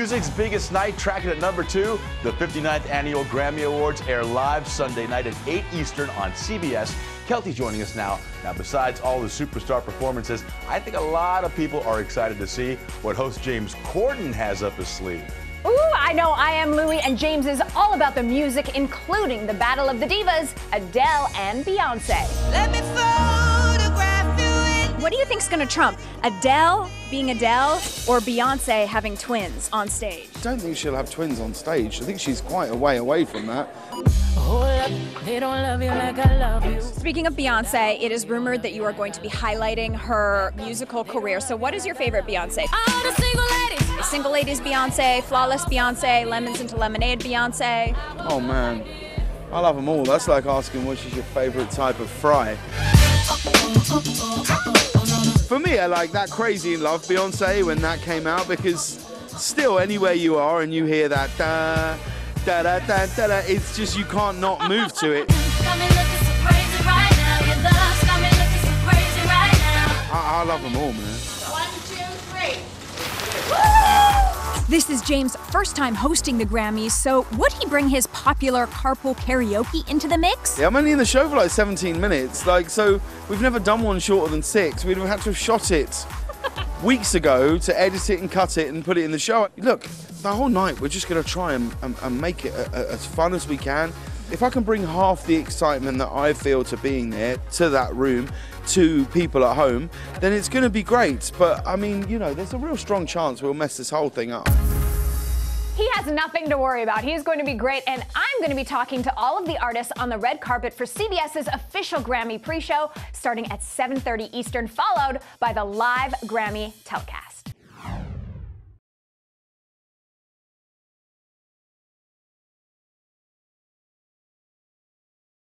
Music's biggest night, tracking at number two. The 59th annual Grammy Awards air live Sunday night at 8 Eastern on CBS. Keltie joining us now. Now, besides all the superstar performances, I think a lot of people are excited to see what host James Corden has up his sleeve. Ooh, I know I am Louie, and James is all about the music, including the Battle of the Divas, Adele and Beyonce. Let me photograph you in What do you think's gonna trump? Adele being Adele or Beyonce having twins on stage? I don't think she'll have twins on stage. I think she's quite a way away from that. Hold up, they don't love you like I love you. Speaking of Beyonce, it is rumored that you are going to be highlighting her musical career. So, what is your favorite Beyonce? All the single ladies. Single Ladies Beyonce, Flawless Beyonce, Lemons into Lemonade Beyonce. Oh man, I love them all. That's like asking which is your favourite type of fry. Oh, oh, oh, For me, I like that Crazy in Love Beyonce when that came out because still anywhere you are and you hear that da da da da da, da it's just you can't not move to it. Got me looking so crazy right now. Your love's got me looking so crazy right now. I, I love them all, man. One, two, three. This is James' first time hosting the Grammys, so would he bring his popular carpool karaoke into the mix? Yeah, I'm only in the show for like 17 minutes. Like, so we've never done one shorter than six. We'd have had to have shot it weeks ago to edit it and cut it and put it in the show. Look, the whole night we're just going to try and, and, and make it a, a- as fun as we can. If I can bring half the excitement that I feel to being there to that room to people at home, then it's going to be great. But I mean, you know, there's a real strong chance we'll mess this whole thing up. He has nothing to worry about. He's going to be great, and I'm going to be talking to all of the artists on the red carpet for CBS's official Grammy pre-show starting at 7:30 Eastern, followed by the live Grammy telecast.